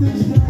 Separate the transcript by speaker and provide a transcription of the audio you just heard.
Speaker 1: this time.